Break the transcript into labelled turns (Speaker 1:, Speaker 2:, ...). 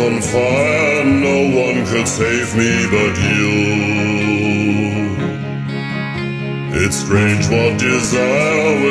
Speaker 1: on fire, no one could save me but you. It's strange what desire